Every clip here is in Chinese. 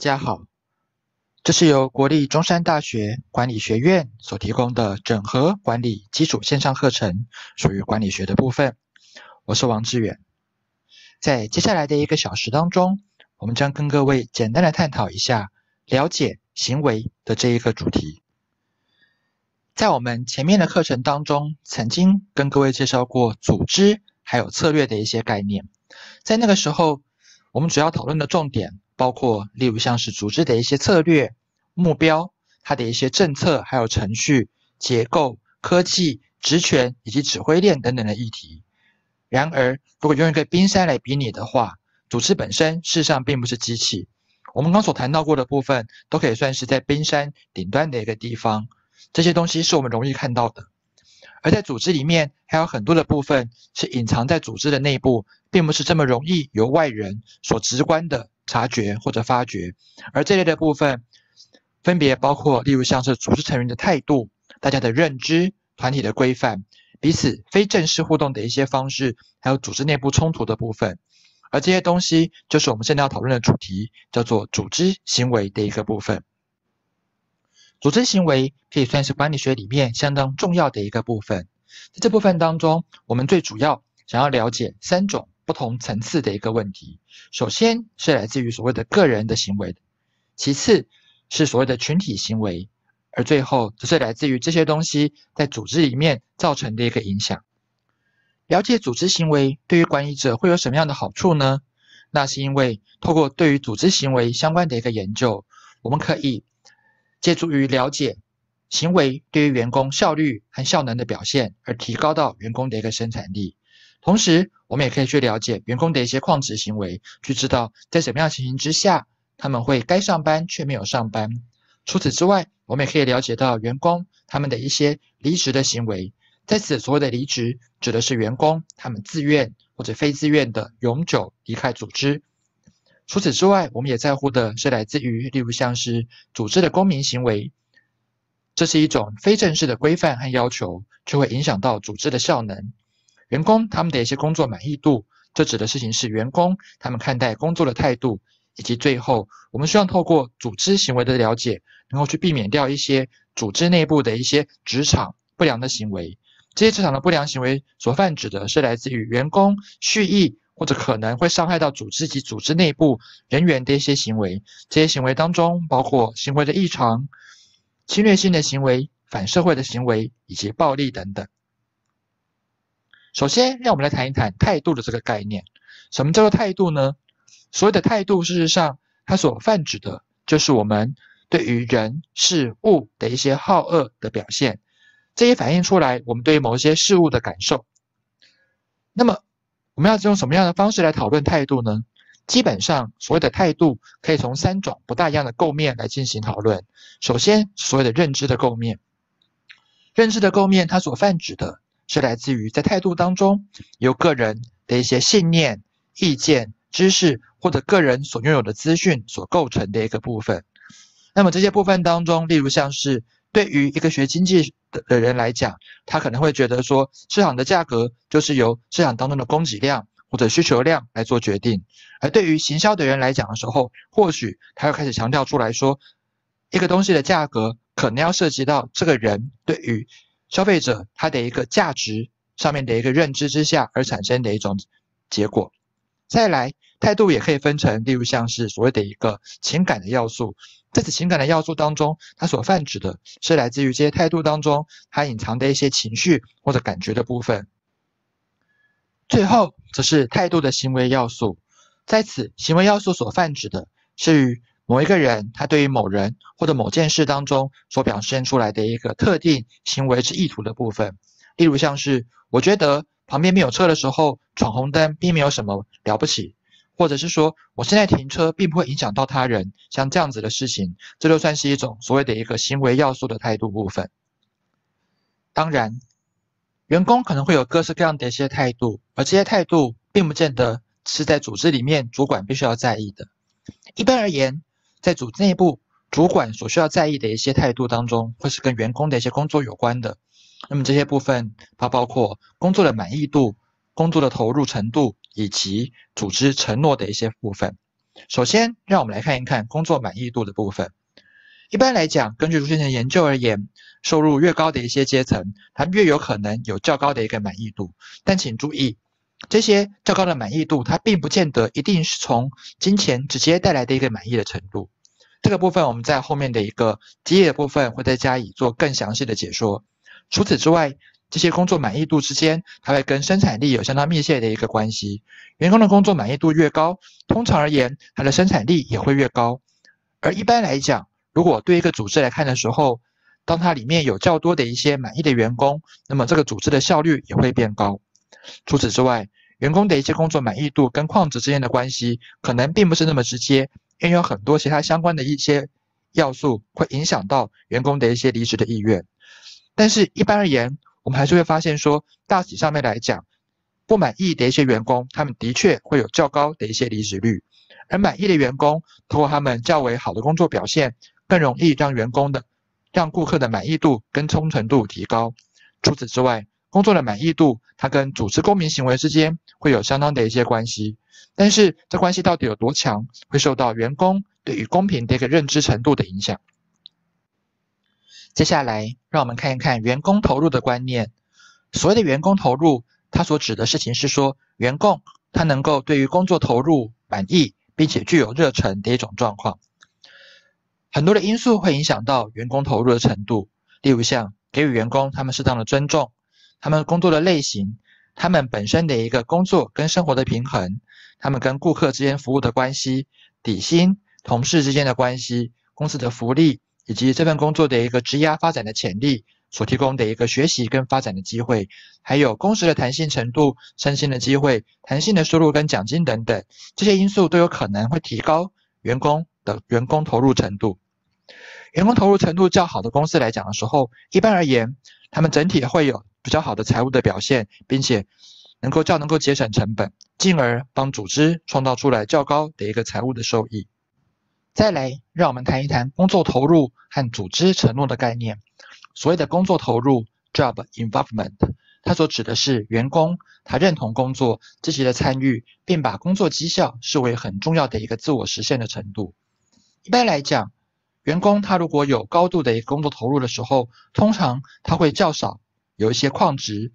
大家好，这是由国立中山大学管理学院所提供的整合管理基础线上课程，属于管理学的部分。我是王志远，在接下来的一个小时当中，我们将跟各位简单的探讨一下了解行为的这一个主题。在我们前面的课程当中，曾经跟各位介绍过组织还有策略的一些概念，在那个时候，我们主要讨论的重点。包括例如像是组织的一些策略、目标，它的一些政策、还有程序、结构、科技、职权以及指挥链等等的议题。然而，如果用一个冰山来比拟的话，组织本身事实上并不是机器。我们刚所谈到过的部分，都可以算是在冰山顶端的一个地方。这些东西是我们容易看到的，而在组织里面还有很多的部分是隐藏在组织的内部，并不是这么容易由外人所直观的。察觉或者发觉，而这类的部分分别包括，例如像是组织成员的态度、大家的认知、团体的规范、彼此非正式互动的一些方式，还有组织内部冲突的部分。而这些东西就是我们现在要讨论的主题，叫做组织行为的一个部分。组织行为可以算是管理学里面相当重要的一个部分。在这部分当中，我们最主要想要了解三种。不同层次的一个问题，首先是来自于所谓的个人的行为，其次是所谓的群体行为，而最后则是来自于这些东西在组织里面造成的一个影响。了解组织行为对于管理者会有什么样的好处呢？那是因为透过对于组织行为相关的一个研究，我们可以借助于了解行为对于员工效率和效能的表现，而提高到员工的一个生产力。同时，我们也可以去了解员工的一些旷职行为，去知道在什么样情形之下，他们会该上班却没有上班。除此之外，我们也可以了解到员工他们的一些离职的行为。在此所谓的离职，指的是员工他们自愿或者非自愿的永久离开组织。除此之外，我们也在乎的是来自于，例如像是组织的公民行为，这是一种非正式的规范和要求，就会影响到组织的效能。员工他们的一些工作满意度，这指的事情是员工他们看待工作的态度，以及最后我们希望透过组织行为的了解，能够去避免掉一些组织内部的一些职场不良的行为。这些职场的不良行为所泛指的是来自于员工蓄意或者可能会伤害到组织及组织内部人员的一些行为。这些行为当中包括行为的异常、侵略性的行为、反社会的行为以及暴力等等。首先，让我们来谈一谈态度的这个概念。什么叫做态度呢？所谓的态度，事实上它所泛指的就是我们对于人事物的一些好恶的表现，这也反映出来我们对于某些事物的感受。那么，我们要用什么样的方式来讨论态度呢？基本上，所谓的态度可以从三种不大一样的构面来进行讨论。首先，所谓的认知的构面，认知的构面它所泛指的。是来自于在态度当中，由个人的一些信念、意见、知识或者个人所拥有的资讯所构成的一个部分。那么这些部分当中，例如像是对于一个学经济的的人来讲，他可能会觉得说，市场的价格就是由市场当中的供给量或者需求量来做决定；而对于行销的人来讲的时候，或许他又开始强调出来说，一个东西的价格可能要涉及到这个人对于。消费者他的一个价值上面的一个认知之下而产生的一种结果，再来态度也可以分成，例如像是所谓的一个情感的要素，在此情感的要素当中，它所泛指的是来自于这些态度当中它隐藏的一些情绪或者感觉的部分。最后则是态度的行为要素，在此行为要素所泛指的是与。某一个人，他对于某人或者某件事当中所表现出来的一个特定行为之意图的部分，例如像是我觉得旁边没有车的时候闯红灯并没有什么了不起，或者是说我现在停车并不会影响到他人，像这样子的事情，这就算是一种所谓的一个行为要素的态度部分。当然，员工可能会有各式各样的一些态度，而这些态度并不见得是在组织里面主管必须要在意的。一般而言。在组织内部，主管所需要在意的一些态度当中，会是跟员工的一些工作有关的。那么这些部分，它包括工作的满意度、工作的投入程度，以及组织承诺的一些部分。首先，让我们来看一看工作满意度的部分。一般来讲，根据卢先生研究而言，收入越高的一些阶层，他越有可能有较高的一个满意度。但请注意，这些较高的满意度，它并不见得一定是从金钱直接带来的一个满意的程度。这个部分我们在后面的一个第一的部分会再加以做更详细的解说。除此之外，这些工作满意度之间，它会跟生产力有相当密切的一个关系。员工的工作满意度越高，通常而言，它的生产力也会越高。而一般来讲，如果对一个组织来看的时候，当它里面有较多的一些满意的员工，那么这个组织的效率也会变高。除此之外，员工的一些工作满意度跟矿值之间的关系，可能并不是那么直接，因为有很多其他相关的一些要素会影响到员工的一些离职的意愿。但是，一般而言，我们还是会发现说，大体上面来讲，不满意的一些员工，他们的确会有较高的一些离职率，而满意的员工，通过他们较为好的工作表现，更容易让员工的、让顾客的满意度跟忠诚度提高。除此之外，工作的满意度，它跟组织公民行为之间会有相当的一些关系。但是，这关系到底有多强，会受到员工对于公平的一个认知程度的影响。接下来，让我们看一看员工投入的观念。所谓的员工投入，它所指的事情是说，员工他能够对于工作投入满意，并且具有热忱的一种状况。很多的因素会影响到员工投入的程度，例如像给予员工他们适当的尊重，他们工作的类型，他们本身的一个工作跟生活的平衡，他们跟顾客之间服务的关系，底薪、同事之间的关系，公司的福利。以及这份工作的一个职涯发展的潜力，所提供的一个学习跟发展的机会，还有工时的弹性程度、升薪的机会、弹性的收入跟奖金等等，这些因素都有可能会提高员工的员工投入程度。员工投入程度较好的公司来讲的时候，一般而言，他们整体会有比较好的财务的表现，并且能够较能够节省成本，进而帮组织创造出来较高的一个财务的收益。再来，让我们谈一谈工作投入和组织承诺的概念。所谓的工作投入 （job involvement），它所指的是员工他认同工作、积极的参与，并把工作绩效视为很重要的一个自我实现的程度。一般来讲，员工他如果有高度的一个工作投入的时候，通常他会较少有一些旷职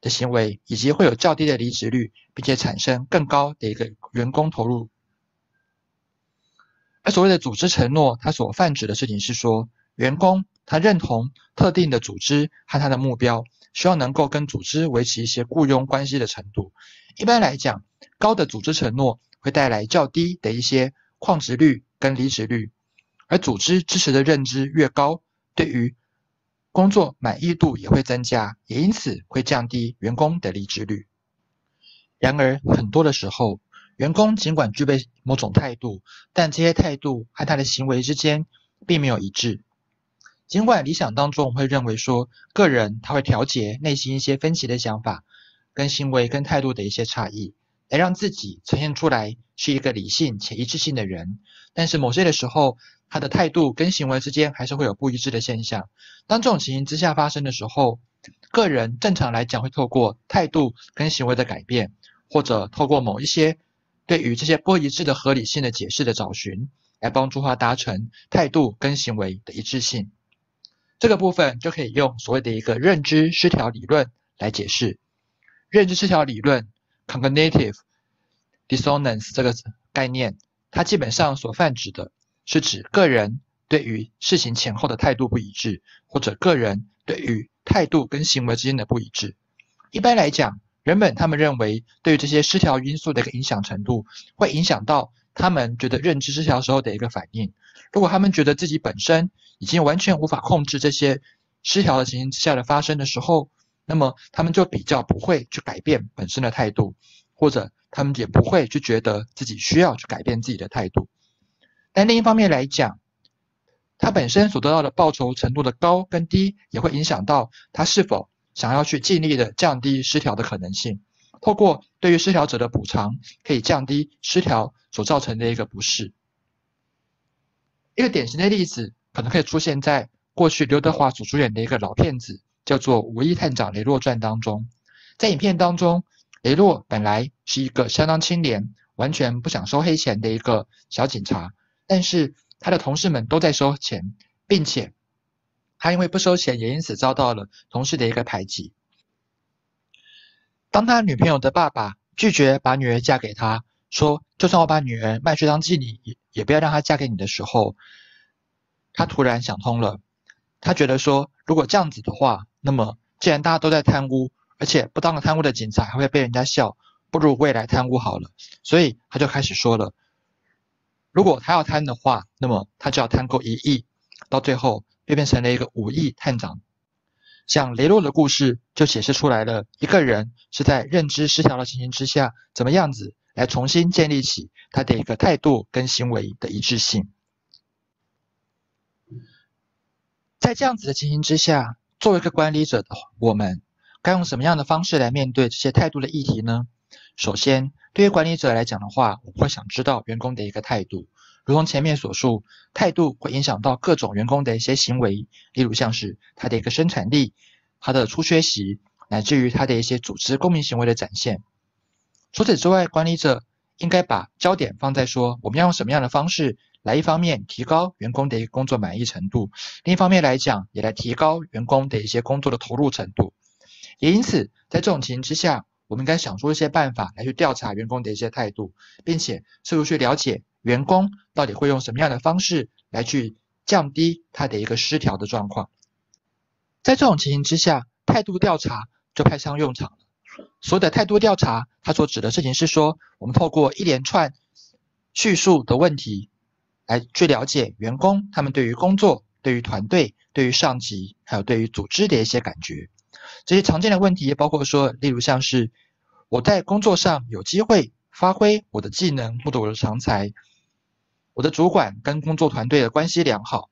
的行为，以及会有较低的离职率，并且产生更高的一个员工投入。而所谓的组织承诺，它所泛指的事情是说，员工他认同特定的组织和他的目标，希望能够跟组织维持一些雇佣关系的程度。一般来讲，高的组织承诺会带来较低的一些旷职率跟离职率，而组织支持的认知越高，对于工作满意度也会增加，也因此会降低员工的离职率。然而，很多的时候，员工尽管具备某种态度，但这些态度和他的行为之间并没有一致。尽管理想当中会认为说，个人他会调节内心一些分歧的想法，跟行为跟态度的一些差异，来让自己呈现出来是一个理性且一致性的人。但是某些的时候，他的态度跟行为之间还是会有不一致的现象。当这种情形之下发生的时候，个人正常来讲会透过态度跟行为的改变，或者透过某一些。对于这些不一致的合理性的解释的找寻，来帮助他达成态度跟行为的一致性，这个部分就可以用所谓的一个认知失调理论来解释。认知失调理论 （cognitive dissonance） 这个概念，它基本上所泛指的是指个人对于事情前后的态度不一致，或者个人对于态度跟行为之间的不一致。一般来讲，原本他们认为，对于这些失调因素的一个影响程度，会影响到他们觉得认知失调时候的一个反应。如果他们觉得自己本身已经完全无法控制这些失调的情形之下的发生的时候，那么他们就比较不会去改变本身的态度，或者他们也不会去觉得自己需要去改变自己的态度。但另一方面来讲，他本身所得到的报酬程度的高跟低，也会影响到他是否。想要去尽力的降低失调的可能性，透过对于失调者的补偿，可以降低失调所造成的一个不适。一个典型的例子，可能可以出现在过去刘德华所主演的一个老片子，叫做《武义探长雷洛传》当中。在影片当中，雷洛本来是一个相当清廉、完全不想收黑钱的一个小警察，但是他的同事们都在收钱，并且他因为不收钱，也因此遭到了同事的一个排挤。当他女朋友的爸爸拒绝把女儿嫁给他，说就算我把女儿卖去当妓女，也也不要让她嫁给你的时候，他突然想通了。他觉得说，如果这样子的话，那么既然大家都在贪污，而且不当了贪污的警察还会被人家笑，不如未来贪污好了。所以他就开始说了，如果他要贪的话，那么他就要贪够一亿，到最后就变成了一个五亿探长。像雷洛的故事就显示出来了，一个人是在认知失调的情形之下，怎么样子来重新建立起他的一个态度跟行为的一致性。在这样子的情形之下，作为一个管理者的我们，该用什么样的方式来面对这些态度的议题呢？首先，对于管理者来讲的话，我会想知道员工的一个态度。如同前面所述，态度会影响到各种员工的一些行为，例如像是他的一个生产力、他的出缺席，乃至于他的一些组织公民行为的展现。除此之外，管理者应该把焦点放在说，我们要用什么样的方式。来一方面提高员工的一个工作满意程度，另一方面来讲也来提高员工的一些工作的投入程度。也因此，在这种情形之下，我们应该想出一些办法来去调查员工的一些态度，并且试图去了解员工到底会用什么样的方式来去降低他的一个失调的状况。在这种情形之下，态度调查就派上用场了。所有的态度调查，它所指的事情是说，我们透过一连串叙述的问题。来去了解员工他们对于工作、对于团队、对于上级，还有对于组织的一些感觉。这些常见的问题包括说，例如像是我在工作上有机会发挥我的技能或者我的长才，我的主管跟工作团队的关系良好，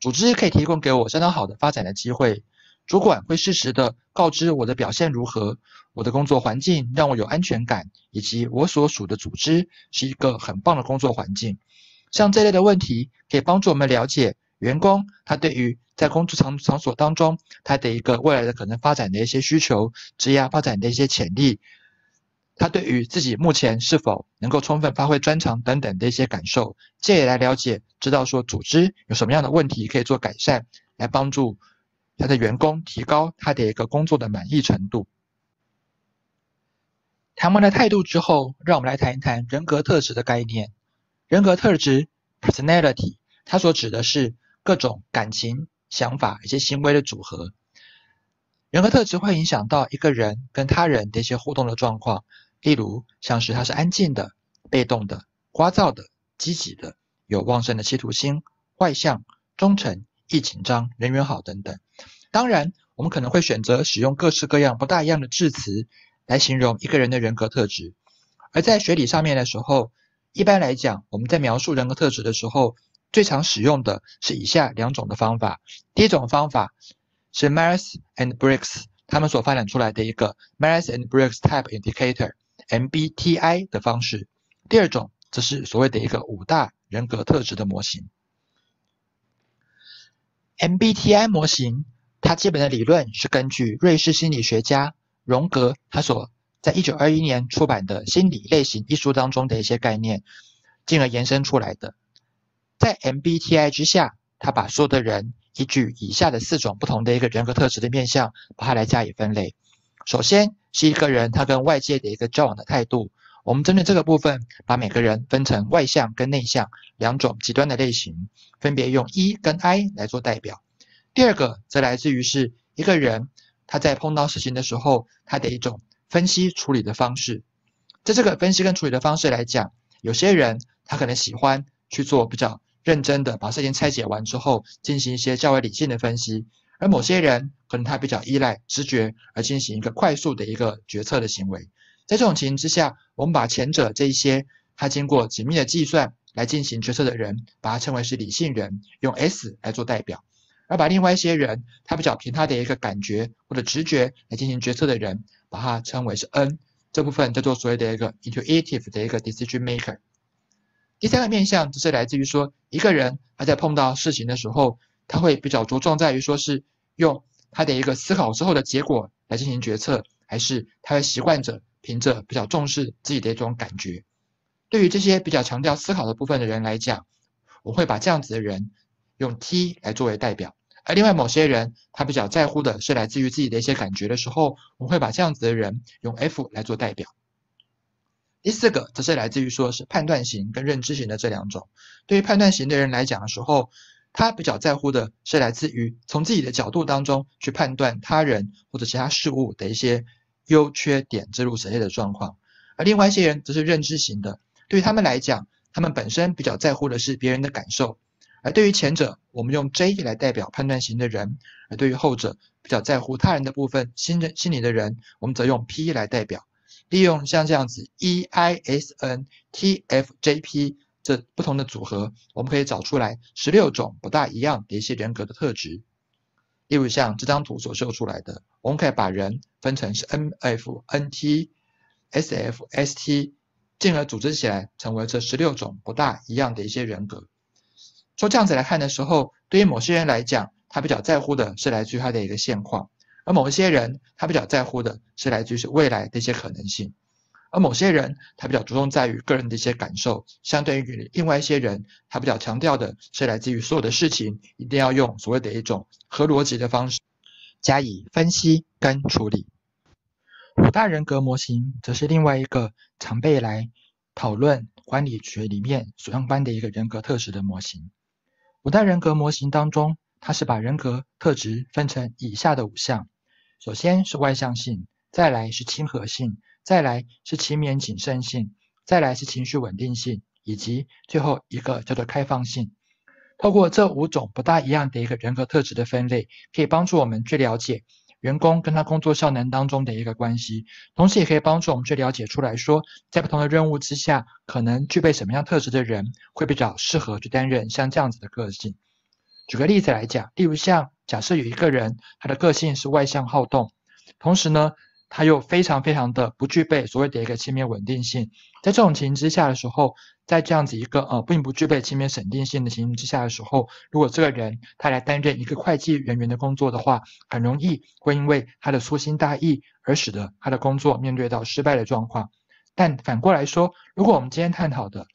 组织可以提供给我相当好的发展的机会，主管会适时的告知我的表现如何，我的工作环境让我有安全感，以及我所属的组织是一个很棒的工作环境。像这类的问题，可以帮助我们了解员工他对于在工作场场所当中他的一个未来的可能发展的一些需求、职业发展的一些潜力，他对于自己目前是否能够充分发挥专长等等的一些感受，借以来了解，知道说组织有什么样的问题可以做改善，来帮助他的员工提高他的一个工作的满意程度。谈完了态度之后，让我们来谈一谈人格特质的概念。人格特质 （personality） 它所指的是各种感情、想法以及行为的组合。人格特质会影响到一个人跟他人的一些互动的状况，例如像是他是安静的、被动的、聒噪的、积极的、有旺盛的企图心、外向、忠诚、易紧张、人缘好等等。当然，我们可能会选择使用各式各样不大一样的字词来形容一个人的人格特质，而在学理上面的时候。一般来讲，我们在描述人格特质的时候，最常使用的是以下两种的方法。第一种方法是 Myers and Briggs 他们所发展出来的一个 Myers and Briggs Type Indicator（MBTI） 的方式。第二种则是所谓的一个五大人格特质的模型。MBTI 模型，它基本的理论是根据瑞士心理学家荣格他所在一九二一年出版的《心理类型》一书当中的一些概念，进而延伸出来的。在 MBTI 之下，他把所有的人依据以下的四种不同的一个人格特质的面向，把它来加以分类。首先是一个人他跟外界的一个交往的态度，我们针对这个部分，把每个人分成外向跟内向两种极端的类型，分别用 E 跟 I 来做代表。第二个则来自于是一个人他在碰到事情的时候，他的一种。分析处理的方式，在这个分析跟处理的方式来讲，有些人他可能喜欢去做比较认真的，把事情拆解完之后，进行一些较为理性的分析；而某些人可能他比较依赖直觉，而进行一个快速的一个决策的行为。在这种情形之下，我们把前者这一些他经过紧密的计算来进行决策的人，把它称为是理性人，用 S 来做代表；而把另外一些人，他比较凭他的一个感觉或者直觉来进行决策的人。把它称为是 N 这部分叫做所谓的一个 intuitive 的一个 decision maker。第三个面向就是来自于说一个人他在碰到事情的时候，他会比较着重在于说是用他的一个思考之后的结果来进行决策，还是他会习惯着凭着比较重视自己的一种感觉。对于这些比较强调思考的部分的人来讲，我会把这样子的人用 T 来作为代表。而另外某些人，他比较在乎的是来自于自己的一些感觉的时候，我会把这样子的人用 F 来做代表。第四个则是来自于说是判断型跟认知型的这两种。对于判断型的人来讲的时候，他比较在乎的是来自于从自己的角度当中去判断他人或者其他事物的一些优缺点，诸如此类的状况。而另外一些人则是认知型的，对于他们来讲，他们本身比较在乎的是别人的感受。而对于前者，我们用 J 来代表判断型的人；而对于后者，比较在乎他人的部分、心人心理的人，我们则用 P 来代表。利用像这样子 E I S N T F J P 这不同的组合，我们可以找出来十六种不大一样的一些人格的特质。例如像这张图所秀出来的，我们可以把人分成是 N F N T S F S T，进而组织起来成为这十六种不大一样的一些人格。从这样子来看的时候，对于某些人来讲，他比较在乎的是来自于他的一个现况。而某一些人，他比较在乎的是来自于是未来的一些可能性；而某些人，他比较着重在于个人的一些感受。相对于另外一些人，他比较强调的是来自于所有的事情一定要用所谓的一种合逻辑的方式加以分析跟处理。五大人格模型则是另外一个常被来讨论管理学里面所相关的一个人格特质的模型。五大人格模型当中，它是把人格特质分成以下的五项。首先是外向性，再来是亲和性，再来是勤勉谨慎性，再来是情绪稳定性，以及最后一个叫做开放性。透过这五种不大一样的一个人格特质的分类，可以帮助我们去了解员工跟他工作效能当中的一个关系，同时也可以帮助我们去了解出来说，在不同的任务之下，可能具备什么样特质的人会比较适合去担任像这样子的个性。举个例子来讲，例如像假设有一个人，他的个性是外向好动，同时呢，他又非常非常的不具备所谓的一个亲密稳定性。在这种情形之下的时候，在这样子一个呃并不具备亲密审定性的情形之下的时候，如果这个人他来担任一个会计人员的工作的话，很容易会因为他的粗心大意而使得他的工作面对到失败的状况。但反过来说，如果我们今天探讨的，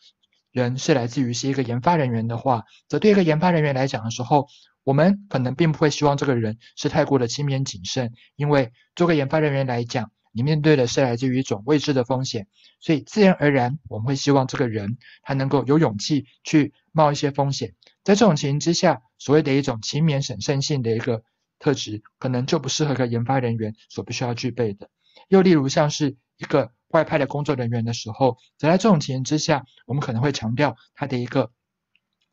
人是来自于是一个研发人员的话，则对一个研发人员来讲的时候，我们可能并不会希望这个人是太过的轻勉谨慎，因为做个研发人员来讲，你面对的是来自于一种未知的风险，所以自然而然我们会希望这个人他能够有勇气去冒一些风险。在这种情形之下，所谓的一种勤勉审慎性的一个特质，可能就不适合个研发人员所必须要具备的。又例如像是一个。外派的工作人员的时候，则在这种情形之下，我们可能会强调他的一个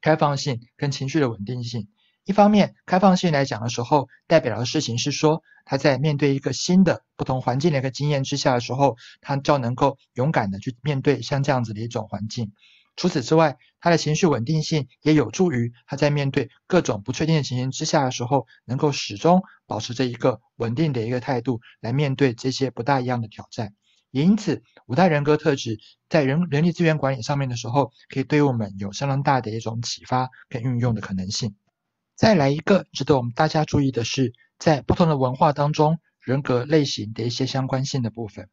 开放性跟情绪的稳定性。一方面，开放性来讲的时候，代表的事情是说，他在面对一个新的不同环境的一个经验之下的时候，他较能够勇敢的去面对像这样子的一种环境。除此之外，他的情绪稳定性也有助于他在面对各种不确定的情形之下的时候，能够始终保持着一个稳定的一个态度来面对这些不大一样的挑战。也因此，五大人格特质在人人力资源管理上面的时候，可以对我们有相当大的一种启发跟运用的可能性。再来一个值得我们大家注意的是，在不同的文化当中，人格类型的一些相关性的部分。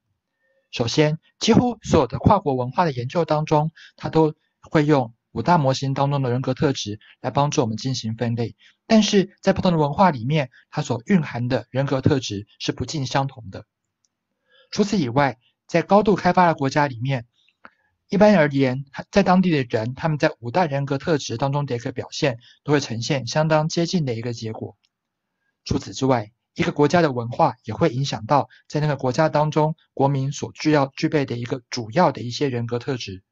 首先，几乎所有的跨国文化的研究当中，它都会用五大模型当中的人格特质来帮助我们进行分类。但是在不同的文化里面，它所蕴含的人格特质是不尽相同的。除此以外，在高度开发的国家里面，一般而言，在当地的人，他们在五大人格特质当中的一个表现，都会呈现相当接近的一个结果。除此之外，一个国家的文化也会影响到在那个国家当中国民所需要具备的一个主要的一些人格特质。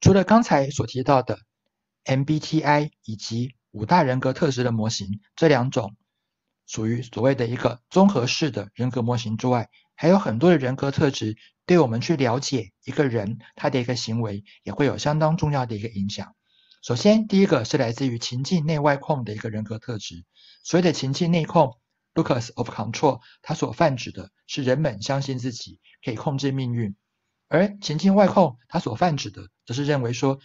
除了刚才所提到的 MBTI 以及五大人格特质的模型这两种，属于所谓的一个综合式的人格模型之外。还有很多的人格特质，对我们去了解一个人他的一个行为，也会有相当重要的一个影响。首先，第一个是来自于情境内外控的一个人格特质。所谓的情境内控 （locus of control），它所泛指的是人们相信自己可以控制命运；而情境外控，它所泛指的则是认为说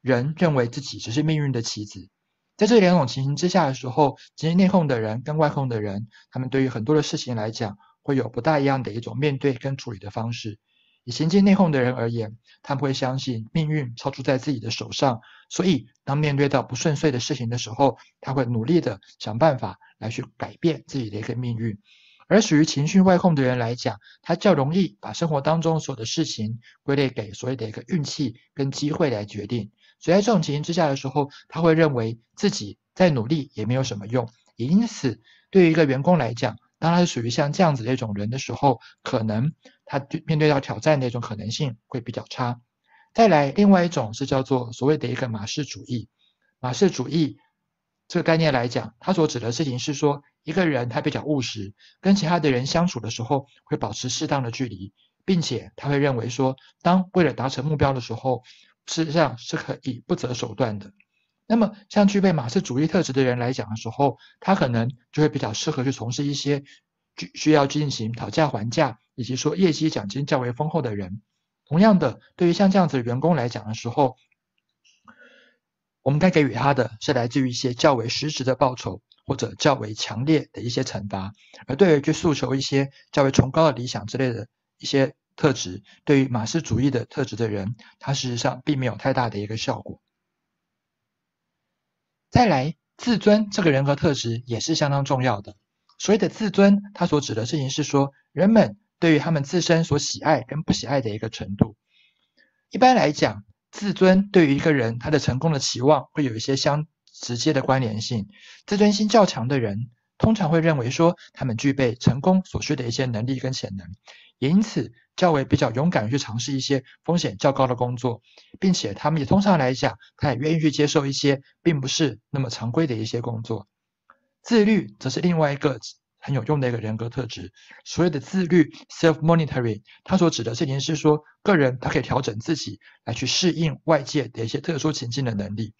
人认为自己只是命运的棋子。在这两种情形之下的时候，情境内控的人跟外控的人，他们对于很多的事情来讲。会有不大一样的一种面对跟处理的方式。以行进内讧的人而言，他们会相信命运操作在自己的手上，所以当面对到不顺遂的事情的时候，他会努力的想办法来去改变自己的一个命运。而属于情绪外控的人来讲，他较容易把生活当中所有的事情归类给所谓的一个运气跟机会来决定。所以在这种情形之下的时候，他会认为自己再努力也没有什么用。也因此，对于一个员工来讲，当他是属于像这样子的一种人的时候，可能他面对到挑战的一种可能性会比较差。再来，另外一种是叫做所谓的一个马氏主义。马氏主义这个概念来讲，它所指的事情是说，一个人他比较务实，跟其他的人相处的时候会保持适当的距离，并且他会认为说，当为了达成目标的时候，事实上是可以不择手段的。那么，像具备马克思主义特质的人来讲的时候，他可能就会比较适合去从事一些需需要进行讨价还价，以及说业绩奖金较为丰厚的人。同样的，对于像这样子的员工来讲的时候，我们该给予他的是来自于一些较为实质的报酬，或者较为强烈的一些惩罚。而对于去诉求一些较为崇高的理想之类的一些特质，对于马克思主义的特质的人，他事实上并没有太大的一个效果。再来，自尊这个人格特质也是相当重要的。所谓的自尊，它所指的事情是说，人们对于他们自身所喜爱跟不喜爱的一个程度。一般来讲，自尊对于一个人他的成功的期望会有一些相直接的关联性。自尊心较强的人，通常会认为说，他们具备成功所需的一些能力跟潜能，也因此。较为比较勇敢去尝试一些风险较高的工作，并且他们也通常来讲，他也愿意去接受一些并不是那么常规的一些工作。自律则是另外一个很有用的一个人格特质。所谓的自律 （self-monitoring），它所指的事情是说，个人他可以调整自己来去适应外界的一些特殊情境的能力。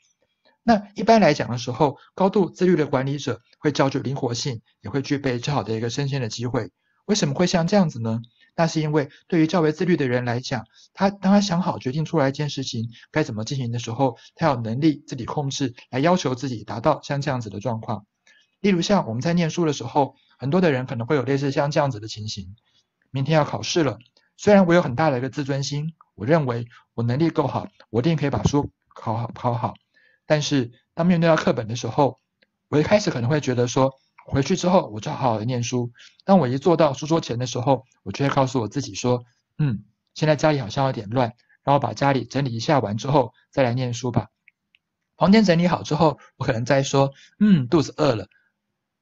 那一般来讲的时候，高度自律的管理者会较具灵活性，也会具备较好的一个升迁的机会。为什么会像这样子呢？那是因为对于较为自律的人来讲，他当他想好决定出来一件事情该怎么进行的时候，他有能力自己控制，来要求自己达到像这样子的状况。例如像我们在念书的时候，很多的人可能会有类似像这样子的情形：明天要考试了，虽然我有很大的一个自尊心，我认为我能力够好，我一定可以把书考好考好。但是当面对到课本的时候，我一开始可能会觉得说。回去之后，我就好好的念书。当我一坐到书桌前的时候，我就会告诉我自己说：“嗯，现在家里好像有点乱，然后把家里整理一下完之后，再来念书吧。”房间整理好之后，我可能再说：“嗯，肚子饿了，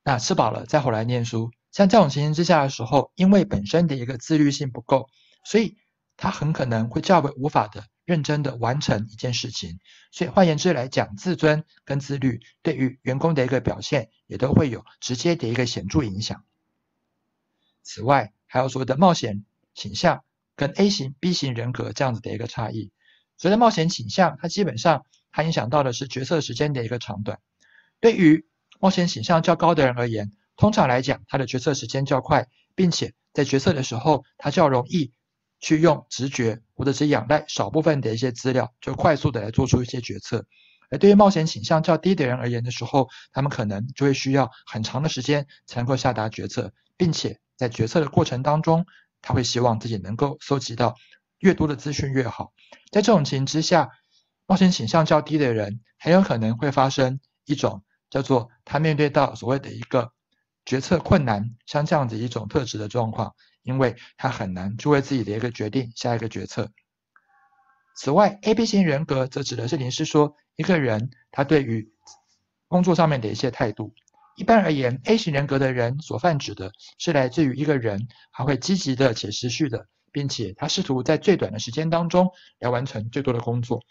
那吃饱了再回来念书。”像这种情形之下的时候，因为本身的一个自律性不够，所以他很可能会较为无法的。认真的完成一件事情，所以换言之来讲，自尊跟自律对于员工的一个表现，也都会有直接的一个显著影响。此外，还有所谓的冒险倾向跟 A 型、B 型人格这样子的一个差异。所谓的冒险倾向，它基本上它影响到的是决策时间的一个长短。对于冒险倾向较高的人而言，通常来讲，他的决策时间较快，并且在决策的时候，他较容易。去用直觉，或者是仰赖少部分的一些资料，就快速的来做出一些决策。而对于冒险倾向较低的人而言的时候，他们可能就会需要很长的时间才能够下达决策，并且在决策的过程当中，他会希望自己能够搜集到越多的资讯越好。在这种情形之下，冒险倾向较低的人很有可能会发生一种叫做他面对到所谓的一个决策困难，像这样子一种特质的状况。因为他很难去为自己的一个决定下一个决策。此外，A B 型人格则指的是，您是说一个人他对于工作上面的一些态度。一般而言，A 型人格的人所泛指的是来自于一个人他会积极的且持续的，并且他试图在最短的时间当中来完成最多的工作。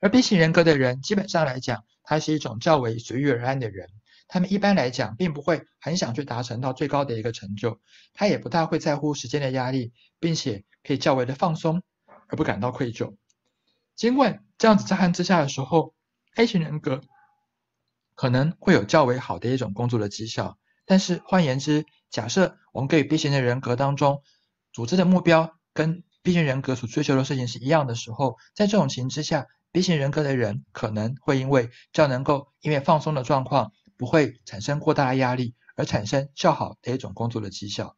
而 B 型人格的人基本上来讲，他是一种较为随遇而安的人。他们一般来讲，并不会很想去达成到最高的一个成就，他也不大会在乎时间的压力，并且可以较为的放松，而不感到愧疚。尽管这样子乍看之下的时候，A 型人格可能会有较为好的一种工作的绩效，但是换言之，假设我们给予 B 型的人格当中，组织的目标跟 B 型人格所追求的事情是一样的时候，在这种情况之下，B 型人格的人可能会因为较能够因为放松的状况。不会产生过大的压力，而产生较好的一种工作的绩效。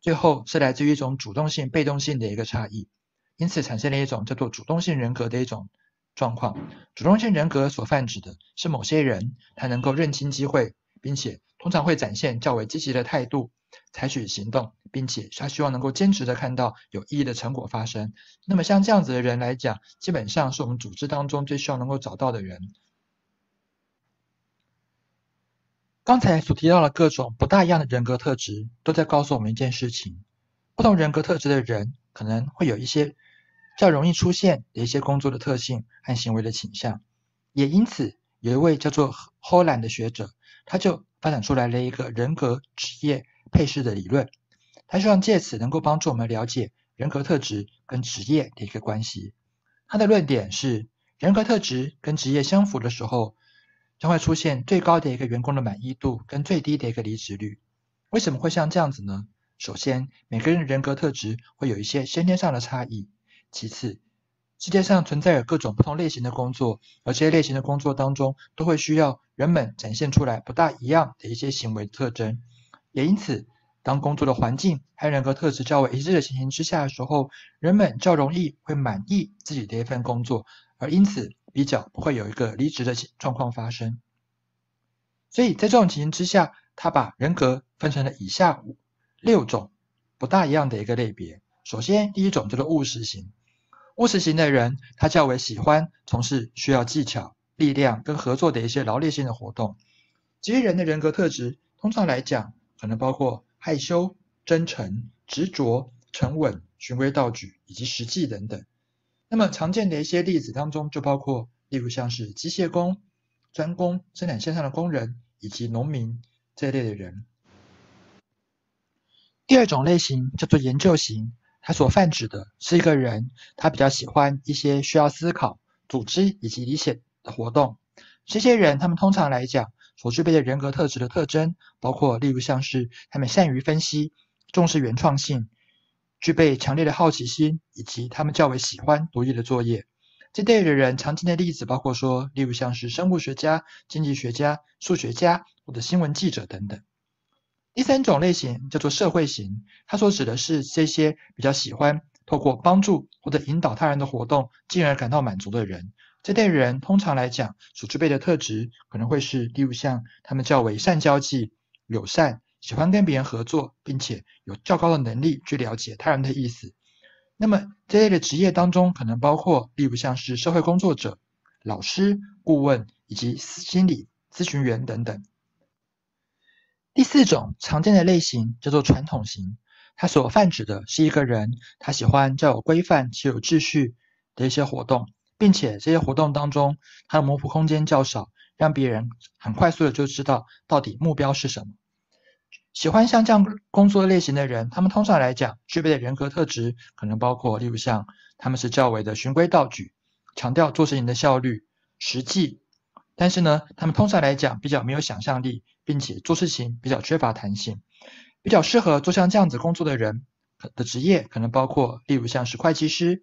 最后是来自于一种主动性、被动性的一个差异，因此产生了一种叫做主动性人格的一种状况。主动性人格所泛指的是某些人他能够认清机会，并且通常会展现较为积极的态度，采取行动，并且他希望能够坚持的看到有意义的成果发生。那么像这样子的人来讲，基本上是我们组织当中最需要能够找到的人。刚才所提到的各种不大一样的人格特质，都在告诉我们一件事情：不同人格特质的人可能会有一些较容易出现的一些工作的特性和行为的倾向。也因此，有一位叫做 Holland 的学者，他就发展出来了一个人格职业配饰的理论。他希望借此能够帮助我们了解人格特质跟职业的一个关系。他的论点是，人格特质跟职业相符的时候。将会出现最高的一个员工的满意度跟最低的一个离职率。为什么会像这样子呢？首先，每个人的人格特质会有一些先天上的差异。其次，世界上存在有各种不同类型的工作，而这些类型的工作当中，都会需要人们展现出来不大一样的一些行为特征。也因此，当工作的环境和人格特质较为一致的情形之下的时候，人们较容易会满意自己的一份工作，而因此。比较不会有一个离职的状况发生，所以在这种情形之下，他把人格分成了以下五六种不大一样的一个类别。首先，第一种叫做务实型，务实型的人，他较为喜欢从事需要技巧、力量跟合作的一些劳力性的活动。这些人的人格特质，通常来讲，可能包括害羞、真诚、执着、沉稳、循规蹈矩以及实际等等。那么常见的一些例子当中，就包括例如像是机械工、专工、生产线上的工人以及农民这一类的人。第二种类型叫做研究型，它所泛指的是一个人，他比较喜欢一些需要思考、组织以及理解的活动。这些人他们通常来讲所具备的人格特质的特征，包括例如像是他们善于分析、重视原创性。具备强烈的好奇心，以及他们较为喜欢独立的作业。这类的人常见的例子包括说，例如像是生物学家、经济学家、数学家或者新闻记者等等。第三种类型叫做社会型，它所指的是这些比较喜欢透过帮助或者引导他人的活动，进而感到满足的人。这类人通常来讲所具备的特质可能会是，例如像他们较为善交际、友善。喜欢跟别人合作，并且有较高的能力去了解他人的意思。那么这类的职业当中，可能包括，例如像是社会工作者、老师、顾问以及心理咨询员等等。第四种常见的类型叫做传统型，它所泛指的是一个人，他喜欢较有规范且有秩序的一些活动，并且这些活动当中，它的模糊空间较少，让别人很快速的就知道到底目标是什么。喜欢像这样工作类型的人，他们通常来讲具备的人格特质可能包括，例如像他们是较为的循规蹈矩，强调做事情的效率、实际，但是呢，他们通常来讲比较没有想象力，并且做事情比较缺乏弹性，比较适合做像这样子工作的人的职业可能包括，例如像是会计师、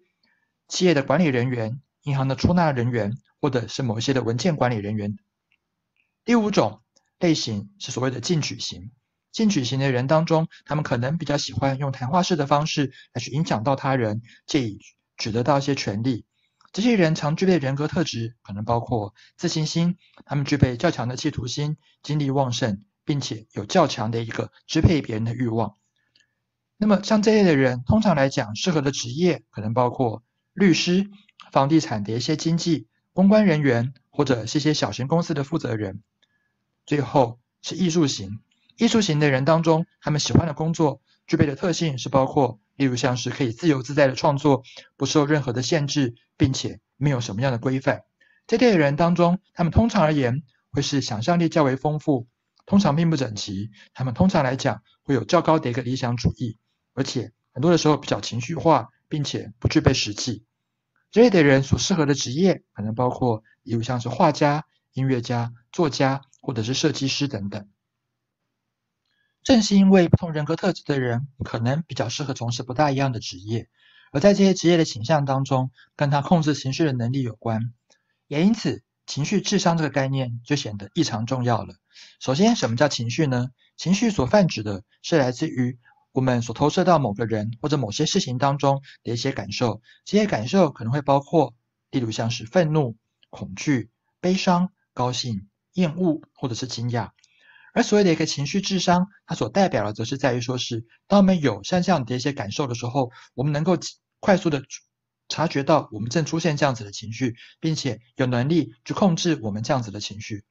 企业的管理人员、银行的出纳人员，或者是某一些的文件管理人员。第五种类型是所谓的进取型。进取型的人当中，他们可能比较喜欢用谈话式的方式来去影响到他人，借以取得到一些权利。这些人常具备人格特质，可能包括自信心，他们具备较强的企图心，精力旺盛，并且有较强的一个支配别人的欲望。那么像这类的人，通常来讲，适合的职业可能包括律师、房地产的一些经纪、公关人员，或者是一些小型公司的负责人。最后是艺术型。艺术型的人当中，他们喜欢的工作具备的特性是包括，例如像是可以自由自在的创作，不受任何的限制，并且没有什么样的规范。这类人当中，他们通常而言会是想象力较为丰富，通常并不整齐。他们通常来讲会有较高的一个理想主义，而且很多的时候比较情绪化，并且不具备实际。这类的人所适合的职业可能包括，例如像是画家、音乐家、作家或者是设计师等等。正是因为不同人格特质的人可能比较适合从事不大一样的职业，而在这些职业的倾向当中，跟他控制情绪的能力有关。也因此，情绪智商这个概念就显得异常重要了。首先，什么叫情绪呢？情绪所泛指的是来自于我们所投射到某个人或者某些事情当中的一些感受。这些感受可能会包括，例如像是愤怒、恐惧、悲伤、高兴、厌恶或者是惊讶。而所谓的一个情绪智商，它所代表的则是在于说是，当我们有像这样的一些感受的时候，我们能够快速的察觉到我们正出现这样子的情绪，并且有能力去控制我们这样子的情绪。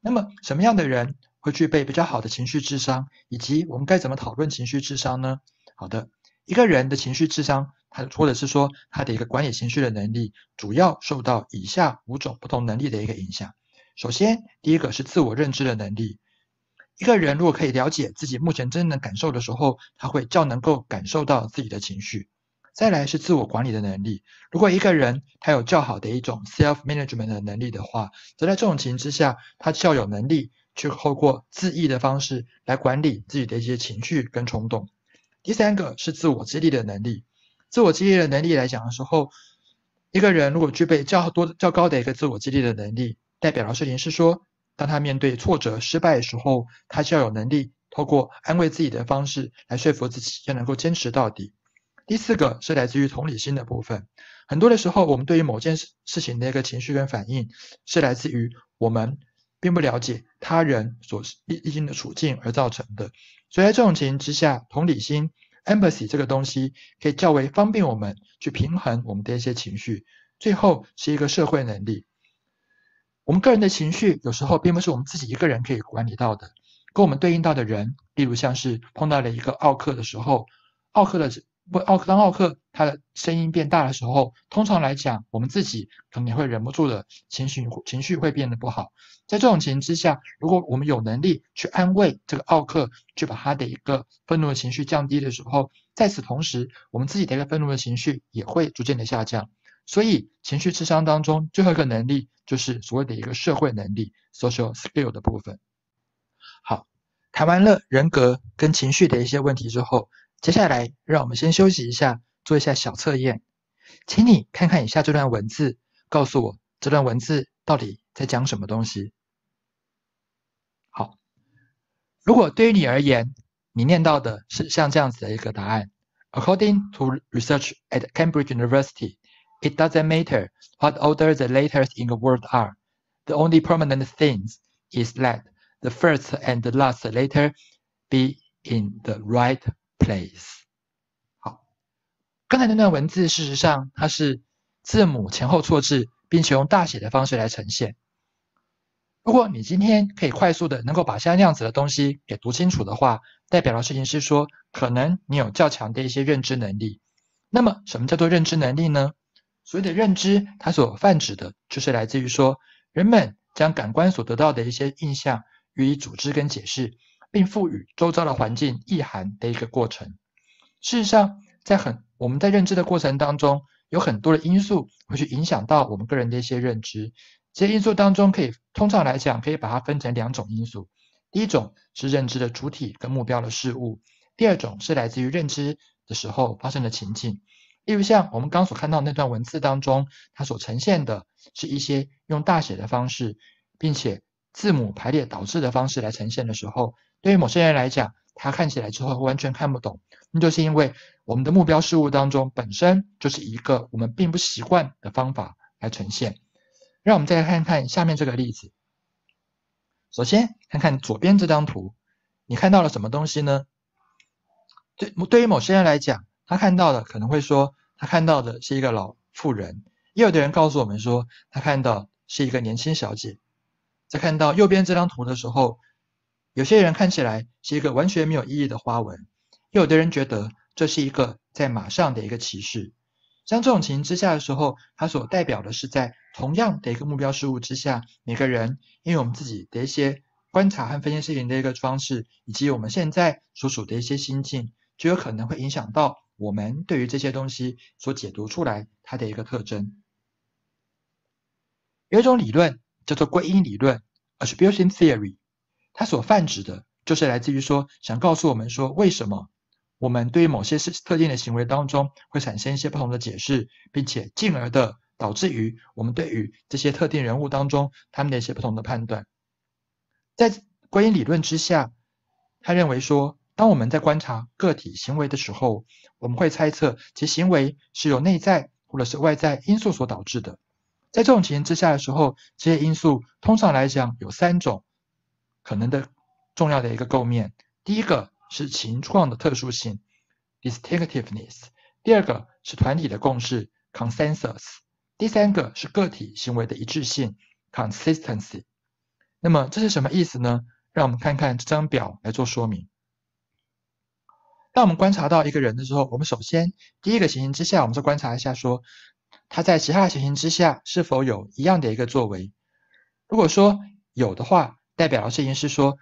那么，什么样的人会具备比较好的情绪智商，以及我们该怎么讨论情绪智商呢？好的，一个人的情绪智商，他或者是说他的一个管理情绪的能力，主要受到以下五种不同能力的一个影响。首先，第一个是自我认知的能力。一个人如果可以了解自己目前真正的感受的时候，他会较能够感受到自己的情绪。再来是自我管理的能力。如果一个人他有较好的一种 self management 的能力的话，则在这种情之下，他较有能力去透过自意的方式来管理自己的一些情绪跟冲动。第三个是自我激励的能力。自我激励的能力来讲的时候，一个人如果具备较多较高的一个自我激励的能力，代表的事情是说。当他面对挫折、失败的时候，他需要有能力透过安慰自己的方式来说服自己，要能够坚持到底。第四个是来自于同理心的部分。很多的时候，我们对于某件事事情的一个情绪跟反应，是来自于我们并不了解他人所历历经的处境而造成的。所以在这种情形之下，同理心 （empathy） 这个东西可以较为方便我们去平衡我们的一些情绪。最后是一个社会能力。我们个人的情绪有时候并不是我们自己一个人可以管理到的，跟我们对应到的人，例如像是碰到了一个奥克的时候，奥克的不奥克当奥克他的声音变大的时候，通常来讲，我们自己可能也会忍不住的情绪情绪会变得不好。在这种情形之下，如果我们有能力去安慰这个奥克，去把他的一个愤怒的情绪降低的时候，在此同时，我们自己的一个愤怒的情绪也会逐渐的下降。所以，情绪智商当中最后一个能力就是所谓的一个社会能力 （social skill） 的部分。好，谈完了人格跟情绪的一些问题之后，接下来让我们先休息一下，做一下小测验。请你看看以下这段文字，告诉我这段文字到底在讲什么东西。好，如果对于你而言，你念到的是像这样子的一个答案：According to research at Cambridge University。It doesn't matter what order the letters in the word are. The only permanent thing is that the first and the last letter be in the right place. 好，刚才那段文字，事实上它是字母前后错字，并且用大写的方式来呈现。如果你今天可以快速的能够把像那样子的东西给读清楚的话，代表的事情是说，可能你有较强的一些认知能力。那么，什么叫做认知能力呢？所谓的认知，它所泛指的就是来自于说，人们将感官所得到的一些印象予以组织跟解释，并赋予周遭的环境意涵的一个过程。事实上，在很我们在认知的过程当中，有很多的因素会去影响到我们个人的一些认知。这些因素当中，可以通常来讲，可以把它分成两种因素。第一种是认知的主体跟目标的事物，第二种是来自于认知的时候发生的情境。例如像我们刚所看到那段文字当中，它所呈现的是一些用大写的方式，并且字母排列导致的方式来呈现的时候，对于某些人来讲，他看起来之后完全看不懂，那就是因为我们的目标事物当中本身就是一个我们并不习惯的方法来呈现。让我们再来看看下面这个例子。首先看看左边这张图，你看到了什么东西呢？对，对于某些人来讲。他看到的可能会说，他看到的是一个老妇人；也有的人告诉我们说，他看到是一个年轻小姐。在看到右边这张图的时候，有些人看起来是一个完全没有意义的花纹，也有的人觉得这是一个在马上的一个骑士。像这种情形之下的时候，它所代表的是在同样的一个目标事物之下，每个人因为我们自己的一些观察和分析事情的一个方式，以及我们现在所处的一些心境，就有可能会影响到。我们对于这些东西所解读出来，它的一个特征，有一种理论叫做归因理论 （attribution theory），它所泛指的就是来自于说，想告诉我们说，为什么我们对于某些事特定的行为当中会产生一些不同的解释，并且进而的导致于我们对于这些特定人物当中他们的一些不同的判断。在归因理论之下，他认为说，当我们在观察个体行为的时候，我们会猜测其行为是由内在或者是外在因素所导致的。在这种情形之下的时候，这些因素通常来讲有三种可能的重要的一个构面。第一个是情况的特殊性 （distinctiveness），第二个是团体的共识 （consensus），第三个是个体行为的一致性 （consistency）。那么这是什么意思呢？让我们看看这张表来做说明。当我们观察到一个人的时候，我们首先第一个情形之下，我们就观察一下说。他在其他的情形之下是否有一样的一个作为？如果说有的话，代表的事情是说，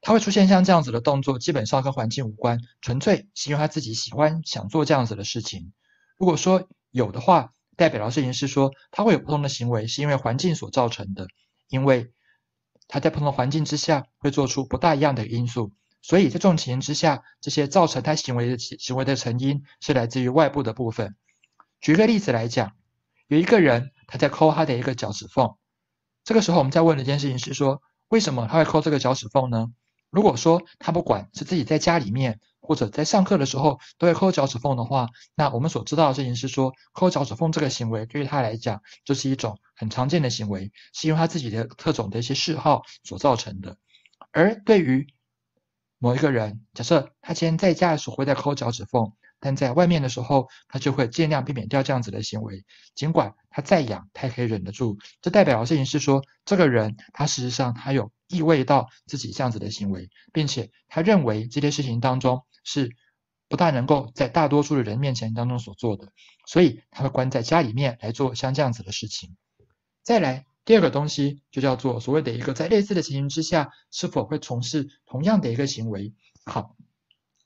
他会出现像这样子的动作，基本上跟环境无关，纯粹是因为他自己喜欢想做这样子的事情。如果说有的话，代表的事情是说，他会有不同的行为，是因为环境所造成的，因为他在不同的环境之下会做出不大一样的因素，所以在这种情形之下，这些造成他行为的行为的成因是来自于外部的部分。举个例子来讲，有一个人他在抠他的一个脚趾缝，这个时候我们在问的一件事情是说，为什么他会抠这个脚趾缝呢？如果说他不管是自己在家里面或者在上课的时候都会抠脚趾缝的话，那我们所知道的事情是说，抠脚趾缝这个行为对于他来讲就是一种很常见的行为，是因为他自己的特种的一些嗜好所造成的。而对于某一个人，假设他今天在家的时候会在抠脚趾缝。但在外面的时候，他就会尽量避免掉这样子的行为。尽管他再痒，他也可以忍得住。这代表的事情是说，这个人他事实上他有意味到自己这样子的行为，并且他认为这件事情当中是不大能够在大多数的人面前当中所做的，所以他会关在家里面来做像这样子的事情。再来第二个东西，就叫做所谓的一个在类似的情形之下，是否会从事同样的一个行为。好。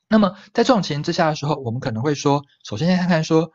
那么在这种情形之下的时候，我们可能会说，首先先看看说，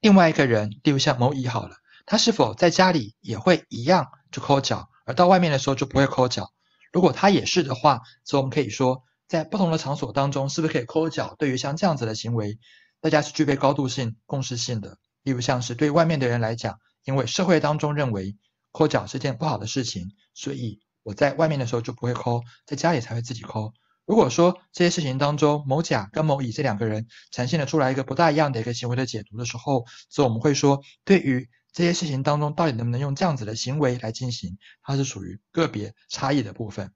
另外一个人，例如像某乙好了，他是否在家里也会一样就抠脚，而到外面的时候就不会抠脚？如果他也是的话，所以我们可以说，在不同的场所当中，是不是可以抠脚？对于像这样子的行为，大家是具备高度性共识性的。例如像是对外面的人来讲，因为社会当中认为抠脚是件不好的事情，所以我在外面的时候就不会抠，在家里才会自己抠。如果说这些事情当中，某甲跟某乙这两个人呈现了出来一个不大一样的一个行为的解读的时候，所以我们会说，对于这些事情当中，到底能不能用这样子的行为来进行，它是属于个别差异的部分。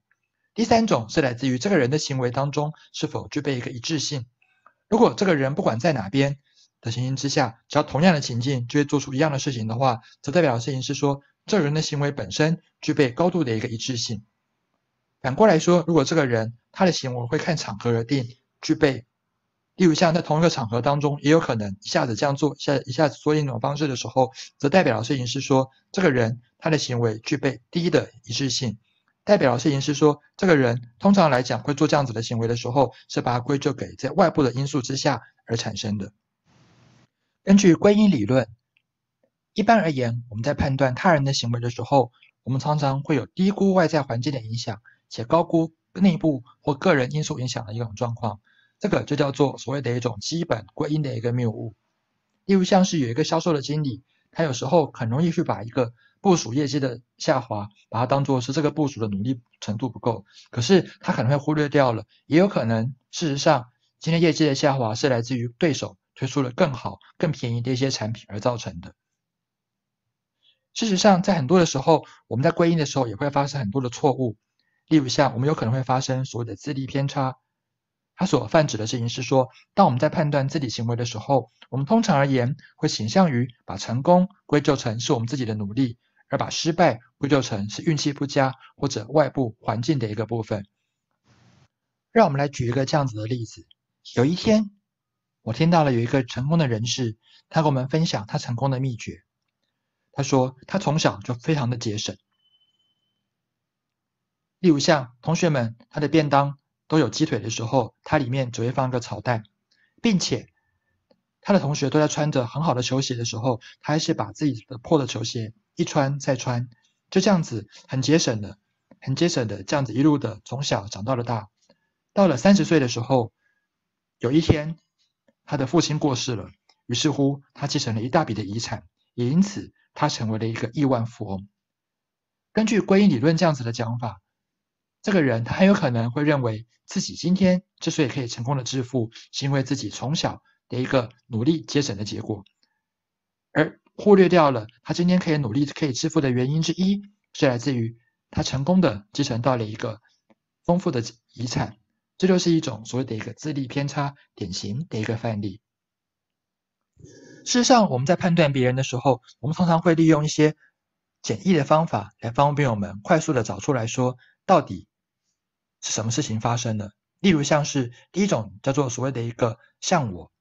第三种是来自于这个人的行为当中是否具备一个一致性。如果这个人不管在哪边的情形之下，只要同样的情境就会做出一样的事情的话，则代表的事情是说，这人的行为本身具备高度的一个一致性。反过来说，如果这个人他的行为会看场合而定，具备，例如像在同一个场合当中，也有可能一下子这样做，下一下子做一种方式的时候，则代表的事情是说，这个人他的行为具备低的一致性，代表的事情是说，这个人通常来讲会做这样子的行为的时候，是把它归咎给在外部的因素之下而产生的。根据归因理论，一般而言，我们在判断他人的行为的时候，我们常常会有低估外在环境的影响。且高估内部或个人因素影响的一种状况，这个就叫做所谓的一种基本归因的一个谬误。例如像是有一个销售的经理，他有时候很容易去把一个部署业绩的下滑，把它当做是这个部署的努力程度不够，可是他可能会忽略掉了，也有可能事实上今天业绩的下滑是来自于对手推出了更好、更便宜的一些产品而造成的。事实上，在很多的时候，我们在归因的时候也会发生很多的错误。例如像我们有可能会发生所谓的自利偏差，它所泛指的事情是说，当我们在判断自己行为的时候，我们通常而言会倾向于把成功归咎成是我们自己的努力，而把失败归咎成是运气不佳或者外部环境的一个部分。让我们来举一个这样子的例子：有一天，我听到了有一个成功的人士，他跟我们分享他成功的秘诀。他说他从小就非常的节省。例如像同学们，他的便当都有鸡腿的时候，它里面只会放一个炒蛋，并且他的同学都在穿着很好的球鞋的时候，他还是把自己的破的球鞋一穿再穿，就这样子很节省的，很节省的这样子一路的从小长到了大，到了三十岁的时候，有一天他的父亲过世了，于是乎他继承了一大笔的遗产，也因此他成为了一个亿万富翁。根据归因理论这样子的讲法，这个人他很有可能会认为自己今天之所以可以成功的致富，是因为自己从小的一个努力节省的结果，而忽略掉了他今天可以努力可以致富的原因之一，是来自于他成功的继承到了一个丰富的遗产，这就是一种所谓的一个资历偏差典型的一个范例。事实上，我们在判断别人的时候，我们通常会利用一些。简易的方法来方便我们快速的找出来说到底是什么事情发生的。例如像是第一种叫做所谓的一个像我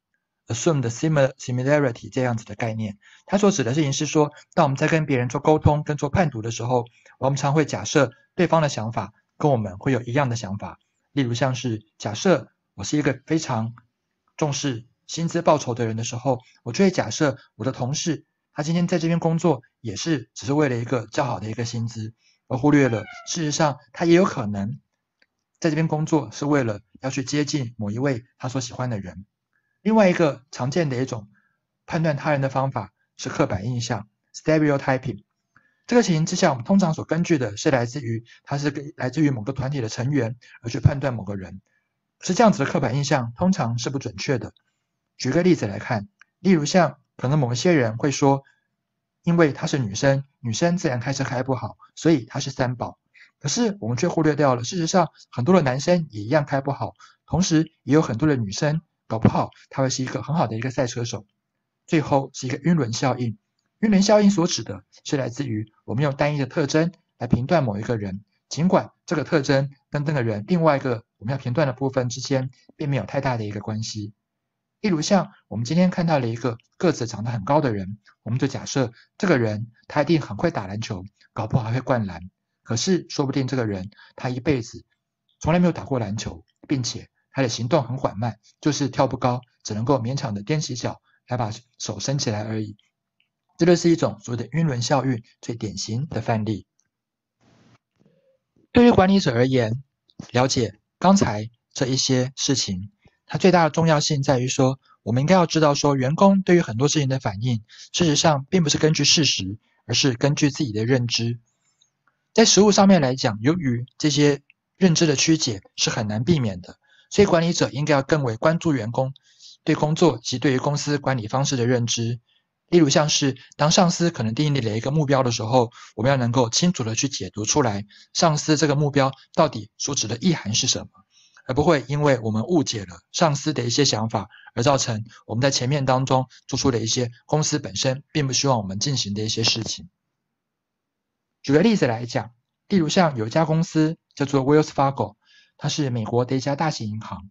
（assume the similar similarity 这样子的概念，它所指的事情是说，当我们在跟别人做沟通跟做判读的时候，我们常会假设对方的想法跟我们会有一样的想法。例如像是假设我是一个非常重视薪资报酬的人的时候，我就会假设我的同事。他今天在这边工作，也是只是为了一个较好的一个薪资，而忽略了事实上他也有可能在这边工作是为了要去接近某一位他所喜欢的人。另外一个常见的一种判断他人的方法是刻板印象 （stereotyping）。这个情形之下，我们通常所根据的是来自于他是来自于某个团体的成员而去判断某个人，是这样子的刻板印象通常是不准确的。举个例子来看，例如像。可能某一些人会说，因为她是女生，女生自然开车开不好，所以她是三宝。可是我们却忽略掉了，事实上很多的男生也一样开不好，同时也有很多的女生搞不好，她会是一个很好的一个赛车手。最后是一个晕轮效应，晕轮效应所指的是来自于我们用单一的特征来评断某一个人，尽管这个特征跟那个人另外一个我们要评断的部分之间并没有太大的一个关系。例如像我们今天看到了一个个子长得很高的人，我们就假设这个人他一定很会打篮球，搞不好还会灌篮。可是说不定这个人他一辈子从来没有打过篮球，并且他的行动很缓慢，就是跳不高，只能够勉强的踮起脚来把手伸起来而已。这就是一种所谓的晕轮效应最典型的范例。对于管理者而言，了解刚才这一些事情。它最大的重要性在于说，我们应该要知道说，员工对于很多事情的反应，事实上并不是根据事实，而是根据自己的认知。在实务上面来讲，由于这些认知的曲解是很难避免的，所以管理者应该要更为关注员工对工作及对于公司管理方式的认知。例如，像是当上司可能定义了一个目标的时候，我们要能够清楚的去解读出来，上司这个目标到底所指的意涵是什么。而不会因为我们误解了上司的一些想法，而造成我们在前面当中做出了一些公司本身并不希望我们进行的一些事情。举个例子来讲，例如像有一家公司叫做 Wells Fargo，它是美国的一家大型银行。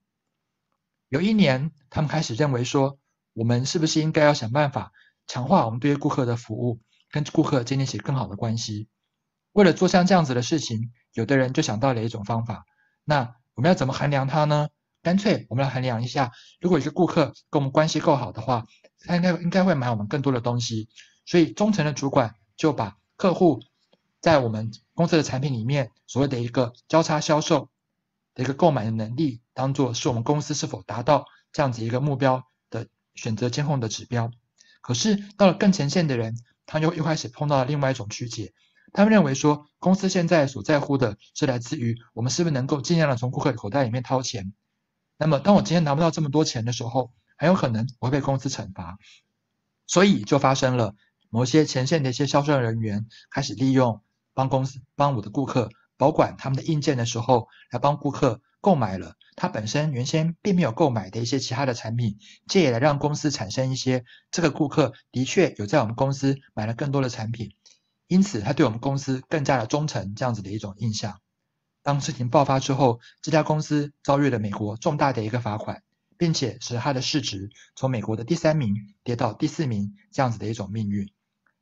有一年，他们开始认为说，我们是不是应该要想办法强化我们对于顾客的服务，跟顾客建立起更好的关系。为了做像这样子的事情，有的人就想到了一种方法，那。我们要怎么衡量它呢？干脆我们来衡量一下，如果一个顾客跟我们关系够好的话，他应该应该会买我们更多的东西。所以中层的主管就把客户在我们公司的产品里面所谓的一个交叉销售的一个购买的能力，当做是我们公司是否达到这样子一个目标的选择监控的指标。可是到了更前线的人，他又又开始碰到了另外一种曲解。他们认为说，公司现在所在乎的是来自于我们是不是能够尽量的从顾客的口袋里面掏钱。那么，当我今天拿不到这么多钱的时候，很有可能我会被公司惩罚。所以，就发生了某些前线的一些销售人员开始利用帮公司帮我的顾客保管他们的硬件的时候，来帮顾客购买了他本身原先并没有购买的一些其他的产品，这也来让公司产生一些这个顾客的确有在我们公司买了更多的产品。因此，他对我们公司更加的忠诚，这样子的一种印象。当事情爆发之后，这家公司遭遇了美国重大的一个罚款，并且使它的市值从美国的第三名跌到第四名，这样子的一种命运。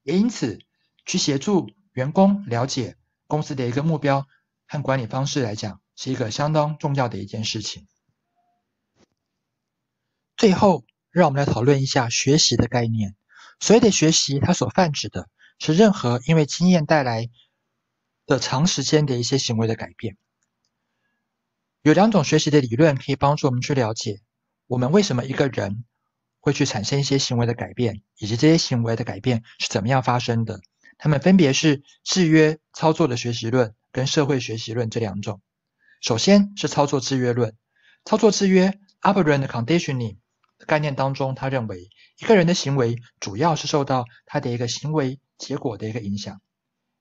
也因此，去协助员工了解公司的一个目标和管理方式来讲，是一个相当重要的一件事情。最后，让我们来讨论一下学习的概念。所谓的学习，它所泛指的。是任何因为经验带来的长时间的一些行为的改变。有两种学习的理论可以帮助我们去了解我们为什么一个人会去产生一些行为的改变，以及这些行为的改变是怎么样发生的。它们分别是制约操作的学习论跟社会学习论这两种。首先是操作制约论，操作制约 （operant conditioning） 概念当中，他认为一个人的行为主要是受到他的一个行为结果的一个影响。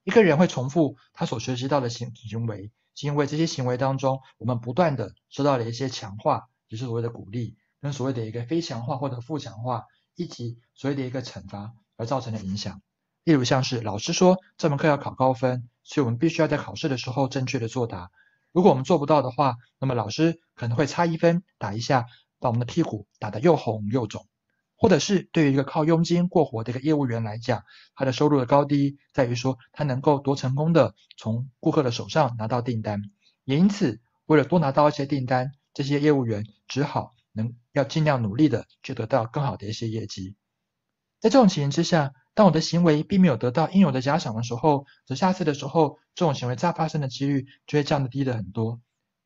一个人会重复他所学习到的行行为，是因为这些行为当中，我们不断的受到了一些强化，就是所谓的鼓励，跟所谓的一个非强化或者负强化，以及所谓的一个惩罚而造成的影响。例如像是老师说这门课要考高分，所以我们必须要在考试的时候正确的作答。如果我们做不到的话，那么老师可能会差一分打一下，把我们的屁股打得又红又肿。或者是对于一个靠佣金过活的一个业务员来讲，他的收入的高低在于说他能够多成功的从顾客的手上拿到订单。也因此，为了多拿到一些订单，这些业务员只好能要尽量努力的去得到更好的一些业绩。在这种情形之下，当我的行为并没有得到应有的奖赏的时候，则下次的时候，这种行为再发生的几率就会降低的很多。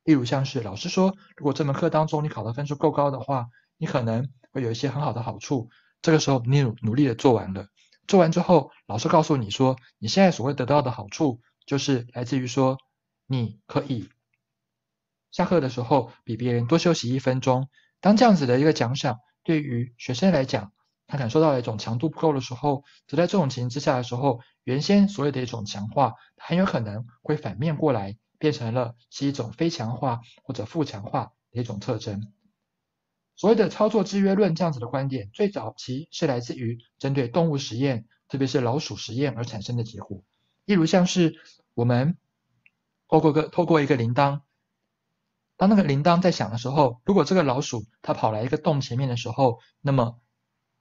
例如像是老师说，如果这门课当中你考的分数够高的话，你可能会有一些很好的好处。这个时候你努努力的做完了，做完之后，老师告诉你说，你现在所谓得到的好处，就是来自于说，你可以下课的时候比别人多休息一分钟。当这样子的一个奖赏对于学生来讲，他感受到了一种强度不够的时候，则在这种情形之下的时候，原先所有的一种强化，很有可能会反面过来，变成了是一种非强化或者负强化的一种特征。所谓的操作制约论这样子的观点，最早期是来自于针对动物实验，特别是老鼠实验而产生的结果。例如像是我们透过个透过一个铃铛，当那个铃铛在响的时候，如果这个老鼠它跑来一个洞前面的时候，那么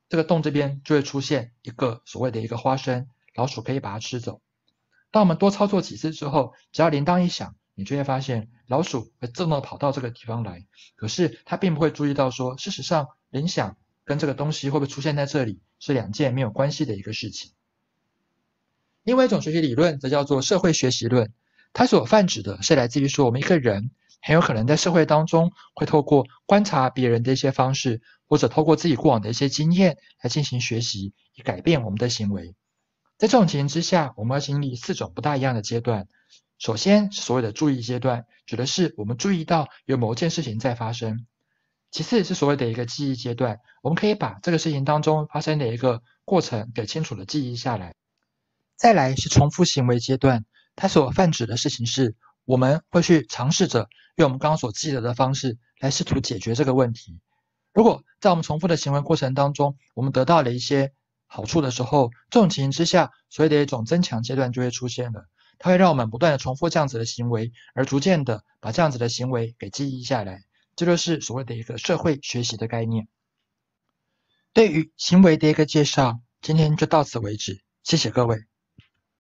这个洞这边就会出现一个所谓的一个花生，老鼠可以把它吃走。当我们多操作几次之后，只要铃铛一响，你就会发现老鼠会自动跑到这个地方来。可是它并不会注意到说，事实上铃响跟这个东西会不会出现在这里是两件没有关系的一个事情。另外一种学习理论则叫做社会学习论，它所泛指的是来自于说我们一个人。很有可能在社会当中，会透过观察别人的一些方式，或者透过自己过往的一些经验来进行学习，以改变我们的行为。在这种情形之下，我们要经历四种不大一样的阶段。首先是所谓的注意阶段，指的是我们注意到有某件事情在发生。其次是所谓的一个记忆阶段，我们可以把这个事情当中发生的一个过程给清楚的记忆下来。再来是重复行为阶段，它所泛指的事情是。我们会去尝试着用我们刚刚所记得的方式来试图解决这个问题。如果在我们重复的行为过程当中，我们得到了一些好处的时候，这种情形之下，所谓的一种增强阶段就会出现了。它会让我们不断的重复这样子的行为，而逐渐的把这样子的行为给记忆下来。这就是所谓的一个社会学习的概念。对于行为的一个介绍，今天就到此为止。谢谢各位。